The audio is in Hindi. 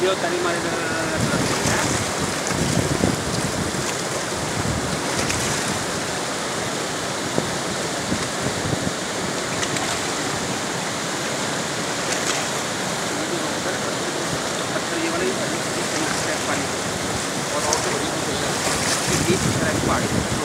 वीडियो तरी मारे पानी और बीच पहाड़ी